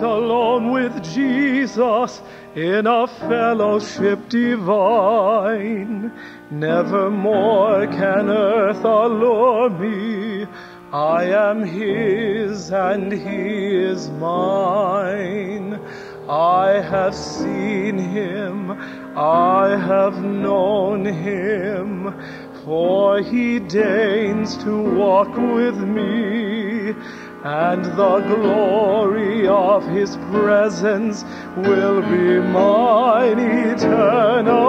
alone with Jesus in a fellowship divine. Nevermore can earth allure me. I am His and He is mine. I have seen Him, I have known Him, for He deigns to walk with me and the glory of his presence will be mine eternally.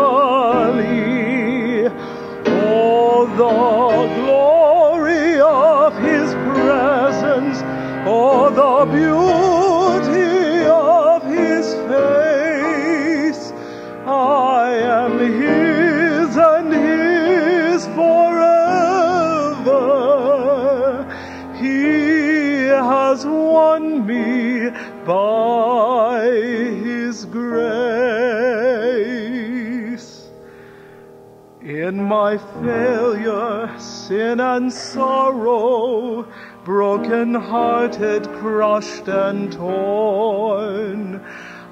Grace. In my failure, sin and sorrow, broken hearted, crushed and torn,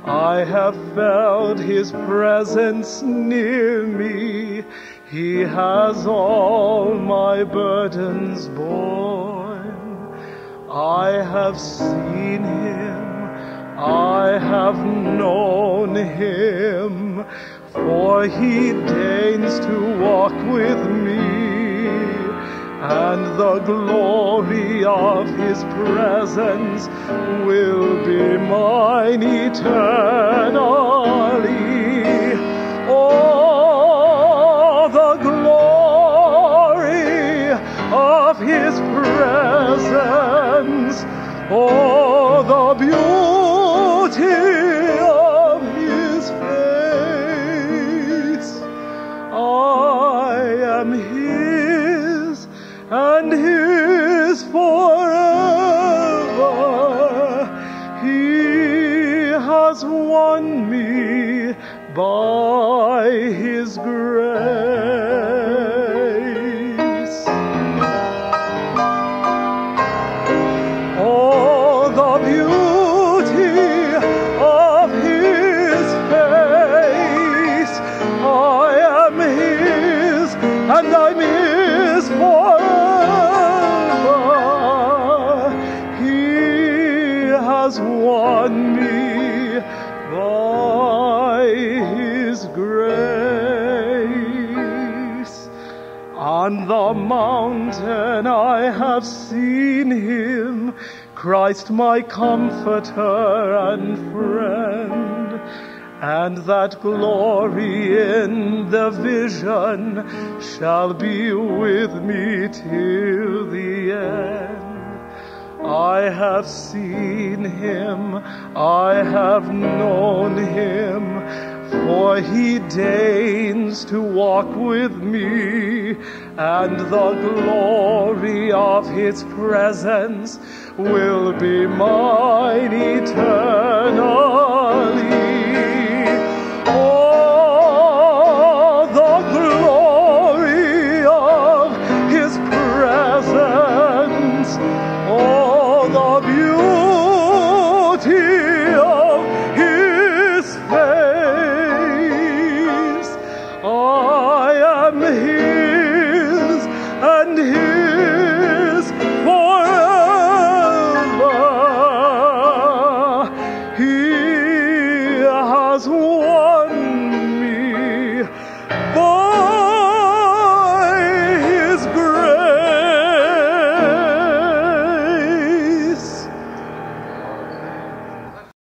I have felt his presence near me. He has all my burdens borne. I have seen him, I have known him, for he deigns to walk with me, and the glory of his presence will be mine eternally. Oh, the glory of his presence. Oh, beauty of his face. I am his and his forever. He has won me by his grace. And I'm his forever. He has won me by his grace. On the mountain I have seen him, Christ my comforter and friend. And that glory in the vision shall be with me till the end. I have seen him, I have known him, for he deigns to walk with me, and the glory of his presence will be mine eternally. the beauty of his face. I am here.